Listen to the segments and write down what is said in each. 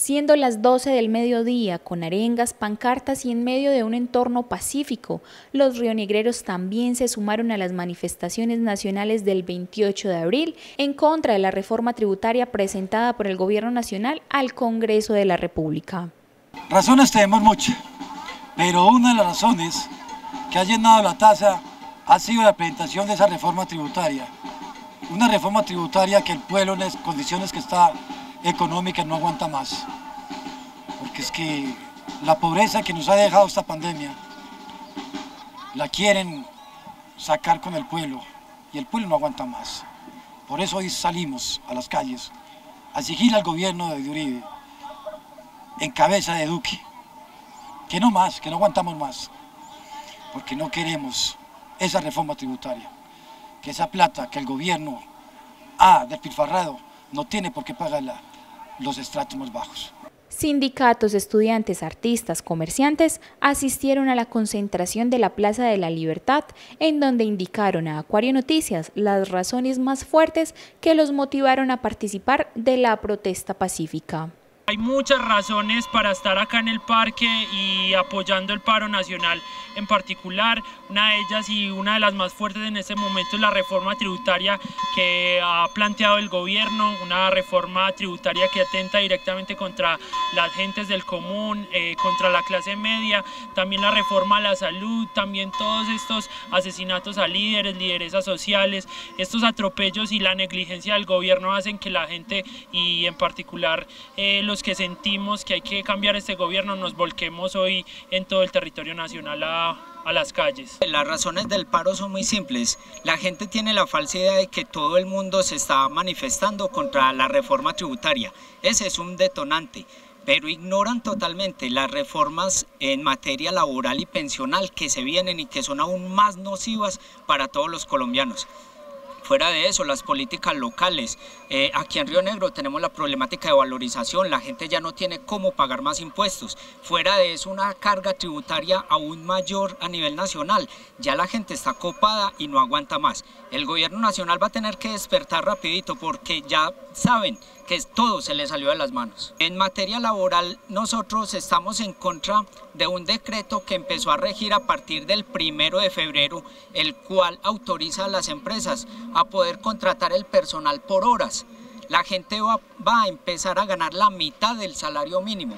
Siendo las 12 del mediodía, con arengas, pancartas y en medio de un entorno pacífico, los rionegreros también se sumaron a las manifestaciones nacionales del 28 de abril en contra de la reforma tributaria presentada por el Gobierno Nacional al Congreso de la República. Razones tenemos muchas, pero una de las razones que ha llenado la tasa ha sido la presentación de esa reforma tributaria. Una reforma tributaria que el pueblo en las condiciones que está económica no aguanta más. Porque es que la pobreza que nos ha dejado esta pandemia la quieren sacar con el pueblo y el pueblo no aguanta más. Por eso hoy salimos a las calles a exigir al gobierno de Uribe en cabeza de Duque que no más, que no aguantamos más, porque no queremos esa reforma tributaria, que esa plata que el gobierno ha despilfarrado no tiene por qué pagarla los estratos más bajos. Sindicatos, estudiantes, artistas, comerciantes asistieron a la concentración de la Plaza de la Libertad, en donde indicaron a Acuario Noticias las razones más fuertes que los motivaron a participar de la protesta pacífica. Hay muchas razones para estar acá en el parque y apoyando el paro nacional en particular. Una de ellas y una de las más fuertes en este momento es la reforma tributaria que ha planteado el gobierno, una reforma tributaria que atenta directamente contra las gentes del común, eh, contra la clase media, también la reforma a la salud, también todos estos asesinatos a líderes, lideresas sociales, estos atropellos y la negligencia del gobierno hacen que la gente y en particular eh, los que sentimos que hay que cambiar este gobierno nos volquemos hoy en todo el territorio nacional a, a las calles. Las razones del paro son muy simples. La gente tiene la falsa idea de que todo el mundo se está manifestando contra la reforma tributaria. Ese es un detonante pero ignoran totalmente las reformas en materia laboral y pensional que se vienen y que son aún más nocivas para todos los colombianos. Fuera de eso, las políticas locales. Eh, aquí en Río Negro tenemos la problemática de valorización, la gente ya no tiene cómo pagar más impuestos. Fuera de eso, una carga tributaria aún mayor a nivel nacional. Ya la gente está copada y no aguanta más. El gobierno nacional va a tener que despertar rapidito porque ya saben que todo se le salió de las manos. En materia laboral, nosotros estamos en contra de un decreto que empezó a regir a partir del primero de febrero, el cual autoriza a las empresas a poder contratar el personal por horas. La gente va, va a empezar a ganar la mitad del salario mínimo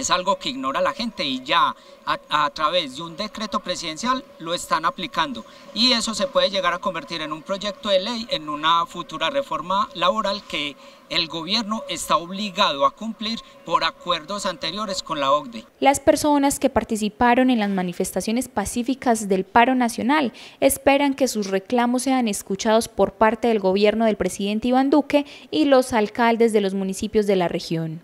es algo que ignora la gente y ya a, través de un decreto presidencial lo están aplicando y eso se puede llegar a convertir en un proyecto de ley, en una futura reforma laboral que el gobierno está obligado a cumplir por acuerdos anteriores con la OCDE. Las personas que participaron en las manifestaciones pacíficas del paro nacional esperan que sus reclamos sean escuchados por parte del gobierno del presidente Iván Duque y los alcaldes de los municipios de la región.